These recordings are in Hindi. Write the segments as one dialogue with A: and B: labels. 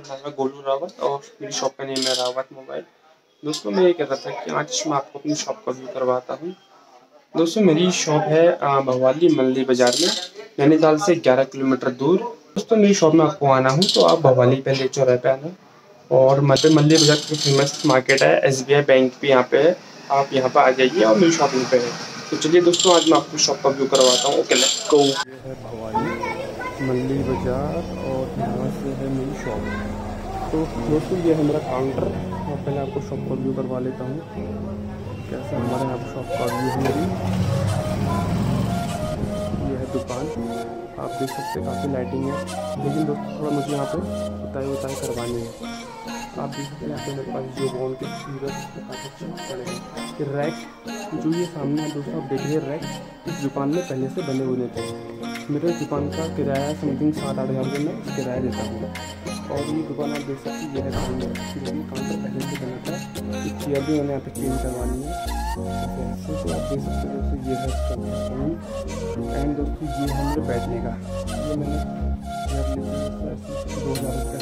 A: नाम है गोलू रावत और मेरी शॉप का नेम है रावत मोबाइल दोस्तों, मैं ये कह रहा था कि आज मैं आपको अपनी शॉप का व्यू करवाता हूँ। दोस्तों, मेरी शॉप है भवाली मल्ली बाज़ार में, नैनीताल से 11 किलोमीटर दूर। दोस्तों, मेरी शॉप में आपको आना हूँ तो आप भवाली पहले चौराहे पे आना। और मध्य मल्ली बाज़ार की फ़ेमस मार्केट है एसबीआई बैंक भी यहाँ पे है। आप यहाँ पर आ जाइए और मेरी शॉपिंग पे है। तो चलिए दोस्तों, आज मैं आपको शॉप का व्यू करवाता हूँ। ओके लेट्स गो
B: है मल्ली बाज़ार और यहाँ से है मेरी शॉप तो दोस्तों, ये है मेरा काउंटर और पहले आपको शॉप का व्यू करवा लेता हूँ। कैसा हमारे यहाँ शॉप का व्यू है मेरी। ये है दुकान। आप देख सकते हैं काफ़ी लाइटिंग है। लेकिन दोस्तों, थोड़ा मुझे यहाँ पे उताई उताई करवानी है। आप देख सकते हैं यहाँ पे मेरे पास जो बोन के हैं रैक जो ये सामने है, दोस्तों, आप देख रहे रैक इस दुकान में पहले से बने हुए थे। मेरे दुकान का किराया समथिंग सात आठ हज़ार रुपये मैं किराया देता हूँ। और ये दुकान आप देख सकते हैं ये है। काउंटर जो कि काउंटर पहले से बना था। एक चेयर भी मैंने यहाँ पे क्लीन करवानी है। तो आप देख सकते हैं दोस्तों ये है एंड दोस्तों, ये है मेरे बैठने का। ये मैंने दो हज़ार रुपये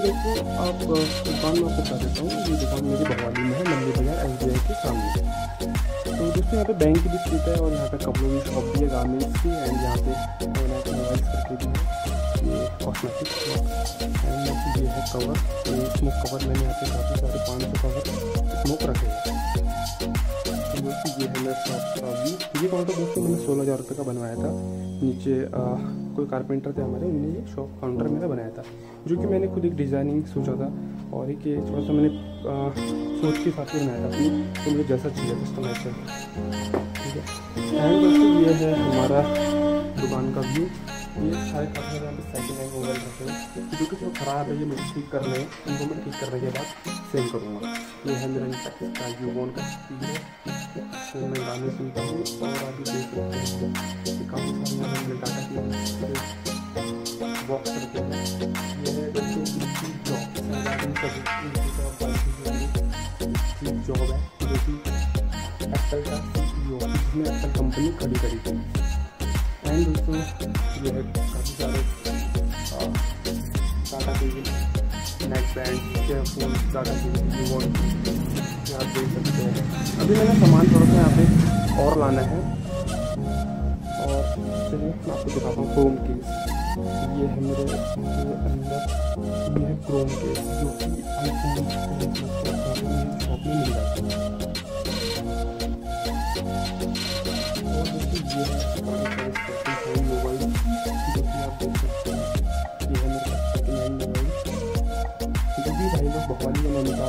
B: दोस्तों, आप, दुकान में आपको बता देता हूँ, ये दुकान मेरी भवाली में है मंदिर बाज़ार एस के सामने। तो दोस्तों यहाँ पे बैंक भी स्थित है और यहाँ पे कपड़ों की शॉप भी है गार्मेंट्स की एंड यहाँ पे मोबाइल्स ये है। कवर ये स्मोक कवर मैंने यहाँ पे काफ़ी सारे पाँच सौ कवर स्मोक रखे हैं। तो दोस्तों ये है मेरा शॉप का व्यू ये काउंटर दोस्तों मैंने सोलह हज़ार रुपये का बनवाया था। नीचे कोई कारपेंटर थे हमारे उन्होंने ये शॉप काउंटर मेरा बनाया था जो कि मैंने खुद एक डिज़ाइनिंग सोचा था और एक थोड़ा सा मैंने आ, सोच के हिसाब से बनाया था तो मुझे जैसा चाहिए कस्टमाइज कर ठीक है? एंड ये है हमारा दुकान का व्यू ये सारे काफ़ी यहाँ पे सेकेंड हैंड मोबाइल रखे हैं जो कि थोड़ा ख़राब है ये मुझे ठीक कर रहे हैं। उनको मैं ठीक करने के बाद सेल करूँगा। ये है मेरा का यूबोन का तो मैं गाने सुनता हूँ, और अभी देख सकते हैं। काफ़ी सारे मैंने डाटा की बॉक्स रखे हैं ये है दोस्तों जॉब जॉब है। जो कि एप्पल का सी जिसने एप्पल कंपनी खड़ी करी थी। एंड दोस्तों, ये है काफ़ी सारे Tata cable neck band phone Tata cable keyboard आप देख सकते हैं अभी मैंने सामान थोड़ा सा यहाँ पे और लाना है। और चलिए मैं आपको दिखाता हूँ क्रोम केस ये है मेरे अंदर, ये है क्रोम केस जो कि आईफोन मिल जाती है।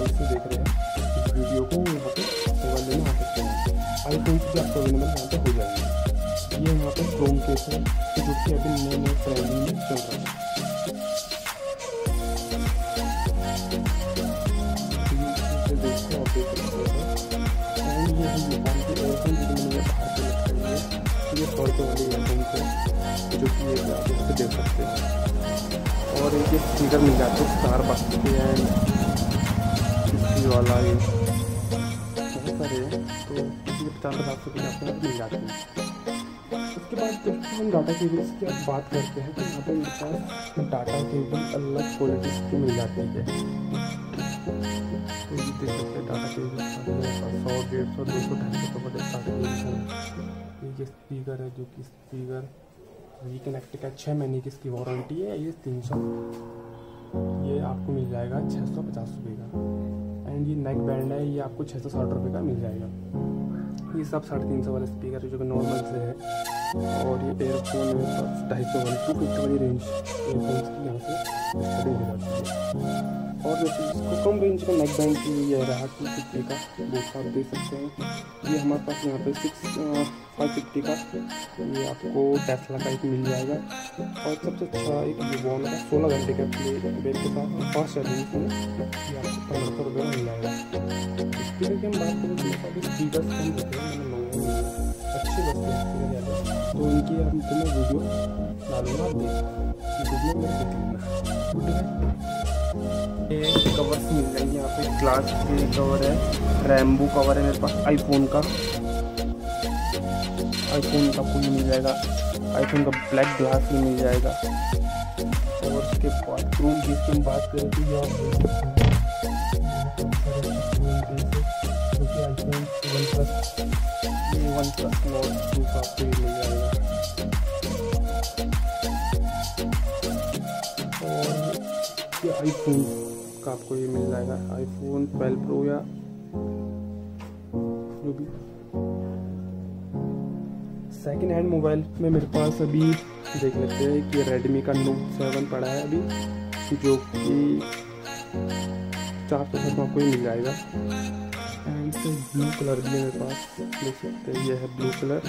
B: देख से देख रहे हैं इस वीडियो को, यहाँ लेने आ सकते हैं। आईफोन से भी आपको अवेलेबल यहाँ पे हो जाएँगे। ये यहाँ पे क्रोम केस है, जो कि अभी नए नए ट्रेंडिंग में चल रहा है। ये सौ जो कि ये आप इससे दे सकते हैं। और एक स्पीकर मिल जाते हैं स्टार बक्स के एंड वाला ये बहुत सारे हैं तो ये पचास पचास रुपये आपको मिल जाते हैं। उसके बाद जब हम डाटा केबल्स की अब बात करते हैं तो यहाँ पर मेरे पास डाटा केबल अलग क्वालिटी की मिल जाती है। तो देख सकते हैं डाटा केबल सौ, डेढ़ सौ, दो सौ ढाई सौ का डाटा केबल है। ये स्पीकर है, जो कि स्पीकर रिकनेक्ट का छः महीने की इसकी वारंटी है, ये तीन सौ। ये आपको मिल जाएगा छः सौ पचास रुपये का। एंड ये नेक बैंड है, ये आपको छः सौ साठ रुपये का मिल जाएगा। ये सब साढ़े तीन सौ वाले स्पीकर है जो कि नॉर्मल से है। और ये एयरफोन ढाई सौ वाले टू फिफ्टी वाली रेंज एयरफोन्स की यहाँ से स्टार्टिंग हो जाती है। और जैसे इसको कम रेंज का नेक बैंड की ये रहा टू फिफ्टी का वो आप देख सकते हैं। ये हमारे पास यहाँ पे सिक्स फाइव फिफ्टी का। ये आपको टेस्ला का एक मिल जाएगा। और सबसे अच्छा एक ये वॉन का सोलह घंटे का प्ले बैक के साथ फास्ट चार्जिंग में ये आपको पंद्रह सौ रुपये में मिल जाएगा। स्पीकर की हम बात करें तो काफ़ी स्पीकर कम होते हैं अच्छे लगते हैं स्पीकर ज़्यादा। तो उनकी हम तुम्हें वीडियो डालूँगा वीडियो में देख लेना। गुड है ये कवर्स मिल जाएँगे यहाँ पे ग्लास के कवर है रैम्बो कवर है मेरे पास आईफोन का। आईफोन का आपको मिल जाएगा आईफोन का ब्लैक ग्लास भी मिल जाएगा। और उसके बाद क्रोम की हम बात करें तो ये आप iPhone OnePlus OnePlus Note two का मिल जाएगा। आईफोन का आपको ये मिल जाएगा। आईफोन 12 प्रो या जो भी। सेकेंड हैंड मोबाइल में मेरे पास अभी देख लेते हैं कि रेडमी का नोट सेवन पड़ा है अभी जो कि चार सौ आपको ये मिल जाएगा। एंड ब्लू कलर भी है मेरे पास, देख सकते हैं, ये है ब्लू कलर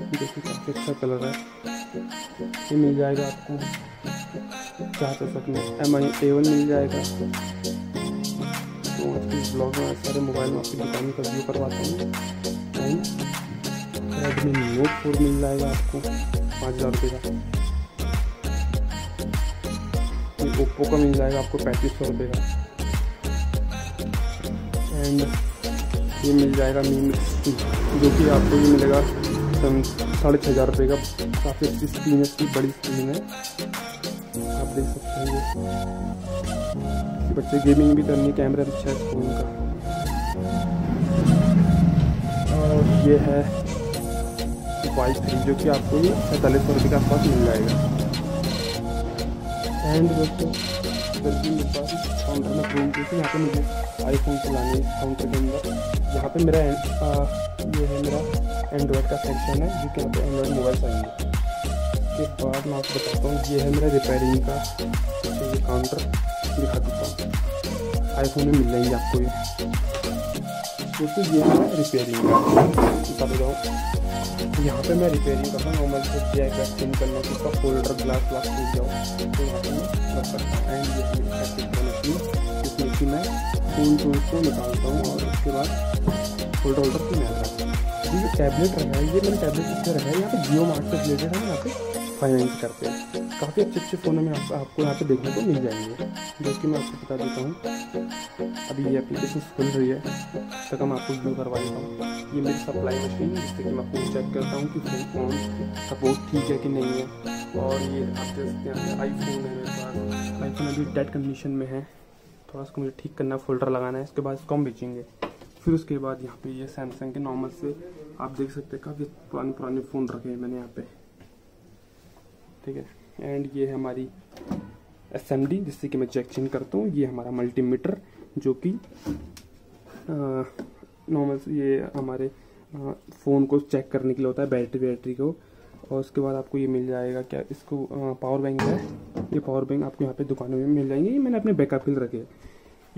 B: देखिए, काफ़ी अच्छा कलर है। ये मिल जाएगा आपको। चार तक में एम आई ए वन मिल जाएगा। तो आज के ब्लॉग में सारे मोबाइल में आपकी दुकान का व्यू करवाता हूँ। एंड रेडमी नोट फोर मिल जाएगा आपको, पाँच हज़ार रुपये का। ओप्पो का मिल जाएगा आपको पैंतीस सौ रुपये का। एंड ये मिल जाएगा मी जो कि आपको ये मिलेगा साढ़े छः हज़ार रुपये का। काफ़ी अच्छी स्क्रीन है, इसकी बड़ी स्क्रीन है। देख सकते हैं बच्चे गेमिंग भी करनी कैमरा अच्छा है फ़ोन का। और ये है वाई थ्री जो कि आपको ये पैंतालीस सौ रुपये के आसपास मिल जाएगा। एंड दोस्तों काउंटर में फ़ोन की यहाँ पे मुझे आईफोन चलाने काउंटर के अंदर। यहाँ पे मेरा आ, ये है मेरा एंड्रॉयड का सेक्शन है जो कि यहाँ पे एंड्रॉयड मोबाइल आएँगे। उसके बाद मैं आपको बताता हूँ, ये है मेरा रिपेयरिंग का तो ये काउंटर दिखा देता हूँ। आईफोन में मिल जाएँगे आपको ये। दोस्तों, ये है रिपेयरिंग का। बता हूँ। यहाँ पे मैं रिपेयरिंग करता हूँ नॉर्मल से जैक वैक चेंज करना कि उसका फोल्डर ग्लास ग्लास टूट जाओ तो यहाँ पे मैं रख सकता हूँ। एंड ये मशीन जिसमें कि मैं फ़ोन टूल को निकालता हूँ और उसके बाद फोल्डर होल्डर को मैं रखता हूँ। ये टैबलेट रखा है, ये मैंने टैबलेट इससे रखा है, यहाँ पे जियो मार्ट से रिलेटेड है यहाँ पे। फाइनेंस करते हैं। काफ़ी अच्छे अच्छे फ़ोन में आप, आपको यहाँ पे देखने को मिल जाएँगे जो कि मैं आपको बता देता हूँ। अभी ये एप्लीकेशन खुल रही है तक मैं आपको व्यू करवा देता हूँ। ये मेरी सप्लाई मशीन जिससे कि मैं आपको चेक करता हूँ कि फ़ोन सपोर्ट ठीक है कि नहीं है। और ये आप देख सकते हैं आईफोन है मेरे पास। आईफोन अभी डेड कंडीशन में है। थोड़ा सा मुझे ठीक करना फोल्डर लगाना है उसके बाद इसको हम बेचेंगे। फिर उसके बाद यहाँ पे ये सैमसंग के नॉर्मल से आप देख सकते हैं काफ़ी पुराने पुराने फ़ोन रखे हैं मैंने यहाँ पे। ठीक है? एंड ये है हमारी डी जिससे कि मैं चेक चेंज करता हूँ। ये हमारा मल्टीमीटर जो कि नॉर्मल ये हमारे फ़ोन को चेक करने के लिए होता है बैटरी बैटरी को। और उसके बाद आपको ये मिल जाएगा, क्या इसको पावर बैंक है। ये पावर बैंक आपको यहाँ पे दुकानों में मिल जाएँगे। ये मैंने अपने बैकअप के लिए रखे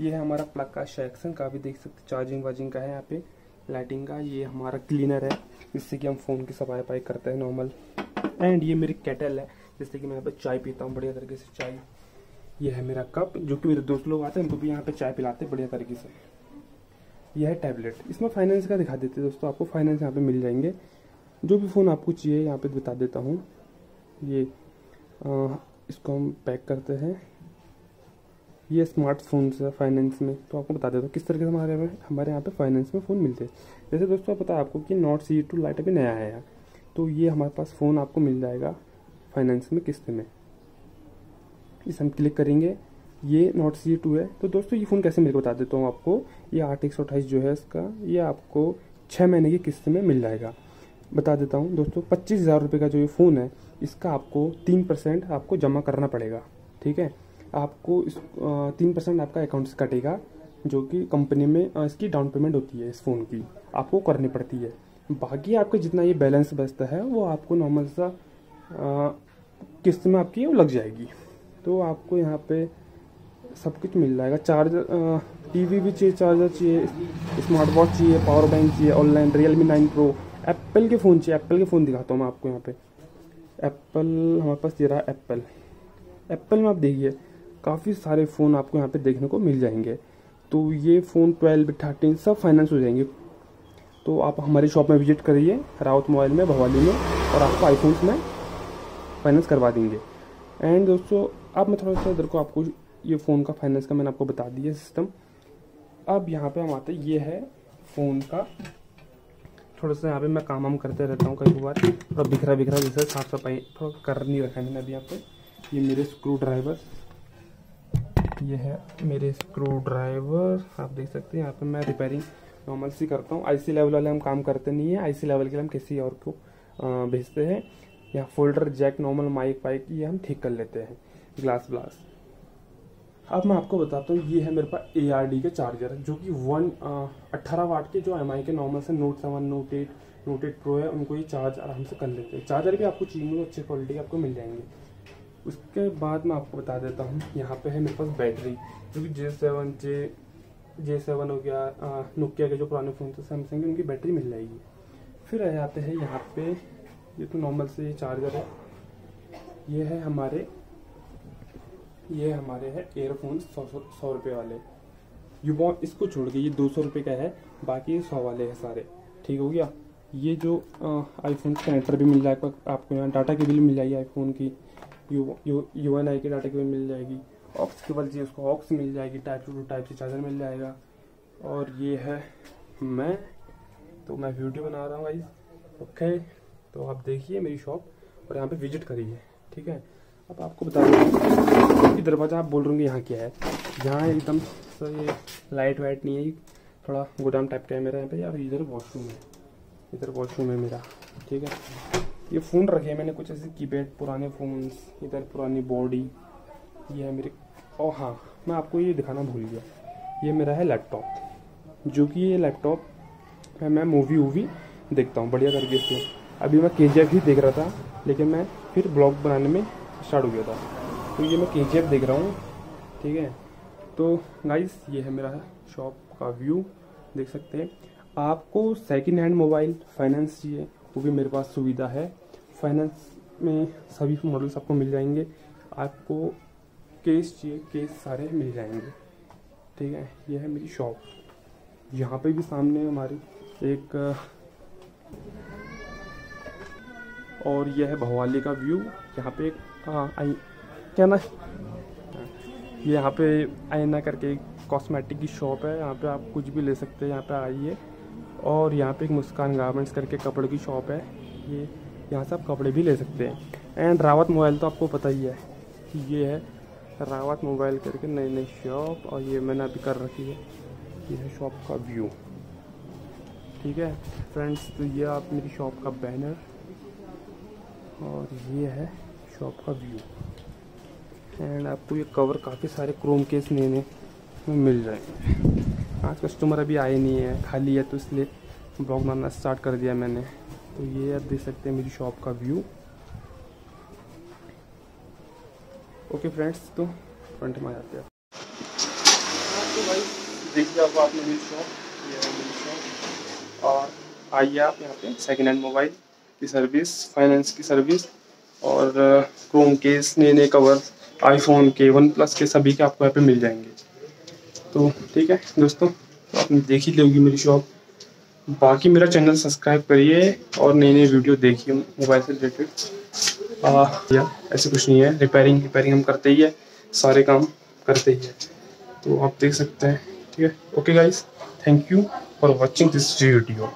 B: ये है हमारा प्लग का सेक्शन काफ़ी देख सकते चार्जिंग वार्जिंग का है यहाँ पे। लाइटिंग का, ये हमारा क्लीनर है, जिससे कि हम फ़ोन की सफ़ाई वफाई करते हैं नॉर्मल एंड ये मेरी केटल है। जिससे कि मैं यहाँ पे चाय पीता हूँ बढ़िया तरीके से चाय। ये है मेरा कप जो कि मेरे दोस्त लोग आते हैं उनको भी यहाँ पे चाय पिलाते हैं बढ़िया तरीके से। यह है टैबलेट इसमें फाइनेंस का दिखा देते हैं दोस्तों आपको फाइनेंस यहाँ पे मिल जाएँगे। जो भी फ़ोन आपको चाहिए यहाँ पे बता देता हूँ। ये आ, इसको हम पैक करते हैं। ये स्मार्टफ़ोन है फाइनेंस में। तो आपको बता देता हूँ किस तरीके से हमारे हमारे यहाँ पे फाइनेंस में फ़ोन मिलते हैं। जैसे दोस्तों पता है आपको कि नॉट सी टू लाइट अभी नया है तो ये हमारे पास फ़ोन आपको मिल जाएगा फाइनेंस में किस्त में। इस हम क्लिक करेंगे। ये नोट सी टू है। तो दोस्तों, ये फ़ोन कैसे मेरे को बता देता हूँ आपको। ये आठ एक सौ अट्ठाईस जो है इसका, ये आपको छः महीने की किस्त में मिल जाएगा। बता देता हूँ दोस्तों, पच्चीस हज़ार रुपये का जो ये फ़ोन है, इसका आपको तीन परसेंट आपको जमा करना पड़ेगा। ठीक है? आपको इस तीन परसेंट आपका अकाउंट से कटेगा, जो कि कंपनी में इसकी डाउन पेमेंट होती है इस फ़ोन की। आपको करनी पड़ती है। बाकी आपका जितना ये बैलेंस बचता है, वो आपको नॉर्मल सा किस्त में आपकी वो लग जाएगी। तो आपको यहाँ पे सब कुछ मिल जाएगा। चार्जर टीवी भी चाहिए चार्जर चाहिए स्मार्ट वॉच चाहिए पावर बैंक चाहिए online Realme nine Pro Apple के फ़ोन चाहिए एप्पल के फ़ोन दिखाता हूँ मैं आपको यहाँ पे। एप्पल हमारे पास ये रहा है एप्पल एप्पल में आप देखिए, काफ़ी सारे फ़ोन आपको यहाँ पे देखने को मिल जाएँगे। तो ये फ़ोन ट्वेल्व थर्टीन सब फाइनेंस हो जाएँगे। तो आप हमारी शॉप में विज़िट करिए, राउत मोबाइल में, भवाली में, और आपको आईफोन्स में फाइनेंस करवा देंगे। एंड दोस्तों, अब मैं थोड़ा सा इधर को आपको ये फ़ोन का फाइनेंस का मैंने आपको बता दिया सिस्टम अब यहाँ पे हम आते हैं, ये है फ़ोन का। थोड़ा सा यहाँ पे मैं काम वाम करते रहता हूँ कई बार। थोड़ा बिखरा बिखरा जैसे साफ़ सफ़ाई थोड़ा कर नहीं रखा है मैंने अभी पे। ये मेरे स्क्रू ड्राइवर ये है मेरे स्क्रू ड्राइवर आप देख सकते हैं, यहाँ पे मैं रिपेयरिंग नॉर्मल सी करता हूँ। आईसी लेवल वाले हम काम करते नहीं है। आईसी लेवल के लिए हम किसी और को भेजते हैं। या फोल्डर जैक नॉर्मल माइक वाइक ये हम ठीक कर लेते हैं। ग्लास ग्लास अब मैं आपको बताता हूँ, ये है मेरे पास ए आर डी के चार्जर जो कि वन अट्ठारह वाट के जो एम आई के नॉर्मल से note seven note eight note eight pro है, उनको ये चार्ज आराम से कर लेते हैं। चार्जर भी आपको चाहिए अच्छी क्वालिटी के आपको मिल जाएँगे। उसके बाद मैं आपको बता देता हूँ, यहाँ पे है मेरे पास बैटरी जो कि J seven J J seven हो गया नोकिया के जो पुराने फ़ोन थे सैमसंग के, उनकी बैटरी मिल जाएगी। फिर आ जाते हैं यहाँ पे, ये तो नॉर्मल से ये चार्जर है। ये है हमारे, ये हमारे है एयरफोन सौ सौ रुपये वाले। यू बॉ इसको छोड़ के ये दो सौ रुपये का है, बाकी ये सौ वाले हैं सारे। ठीक हो गया? ये जो आईफोन कनेक्टर भी मिल जाएगा आपको यहाँ डाटा केबल मिल जाएगी आईफोन की। U U U N I की डाटा केबल मिल जाएगी। ऑक्स केबल चाहिए उसको ऑक्स मिल जाएगी टाइप टू टू टाइप से चार्जर मिल जाएगा। और ये है मैं तो मैं वीडियो बना रहा हूँ भाई ओके तो आप देखिए मेरी शॉप और यहाँ पे विज़िट करिए, ठीक है? अब आपको बता दें कि दरवाज़ा आप बोल रहे यहाँ क्या है? यहाँ एकदम सर ये लाइट वाइट नहीं है थोड़ा गोदाम टाइप का है मेरा यहाँ पे यार इधर वॉशरूम है। इधर वॉशरूम है मेरा, ठीक है? ये फ़ोन रखे हैं मैंने कुछ ऐसे कीपैड पुराने फ़ोन्स इधर पुरानी बॉडी ये है मेरे और हाँ मैं आपको ये दिखाना भूल गया। ये मेरा है लैपटॉप जो कि ये लैपटॉप है, मैं मूवी वूवी देखता हूँ, बढ़िया तरीके से। अभी मैं के ही देख रहा था, लेकिन मैं फिर ब्लॉग बनाने में स्टार्ट हो गया था। तो ये मैं के देख रहा हूँ, ठीक है? तो गाइस ये है मेरा शॉप का व्यू देख सकते हैं। आपको सेकंड हैंड मोबाइल फाइनेंस चाहिए, वो भी मेरे पास सुविधा है। फाइनेंस में सभी मॉडल्स आपको मिल जाएँगे। आपको केस चाहिए केस सारे मिल जाएँगे। ठीक है? यह है मेरी शॉप। यहाँ पे भी सामने हमारी एक, और यह है भवाली का व्यू। यहाँ पे एक हाँ आई, क्या ना? यहाँ पे आईना करके एक कॉस्मेटिक की शॉप है। यहाँ पे आप कुछ भी ले सकते हैं। यहाँ पे आइए। और यहाँ पे एक मुस्कान गारमेंट्स करके कपड़े की शॉप है। ये, यहाँ से आप कपड़े भी ले सकते हैं। एंड रावत मोबाइल तो आपको पता ही है ये है रावत मोबाइल करके नई नई शॉप और ये मैंने अभी कर रखी है। ये है शॉप का व्यू। ठीक है? फ्रेंड्स तो ये आप मेरी शॉप का बैनर और ये है शॉप का व्यू। एंड आपको ये कवर काफ़ी सारे क्रोम केस नए नए में मिल जाएँगे। आज कस्टमर अभी आए नहीं है, खाली है तो इसलिए ब्लॉग बनाना स्टार्ट कर दिया मैंने। तो ये आप देख सकते हैं मेरी शॉप का व्यू। ओके फ्रेंड्स तो फ्रंट में आ जाते हैं। तो आपने शॉप और आइए आप यहाँ पे सेकेंड हैंड मोबाइल की सर्विस फाइनेंस की सर्विस और क्रोम केस नए नए कवर आईफोन के वन प्लस के सभी के आपको यहाँ पे मिल जाएँगे। तो ठीक है, दोस्तों तो आपने देख ही लेगी मेरी शॉप बाकी मेरा चैनल सब्सक्राइब करिए और नई नई वीडियो देखिए मोबाइल से रिलेटेड या, ऐसे कुछ नहीं है। रिपेयरिंग रिपेयरिंग हम करते ही है। सारे काम करते ही है। तो आप देख सकते हैं, ठीक है? Okay guys thank you for watching this video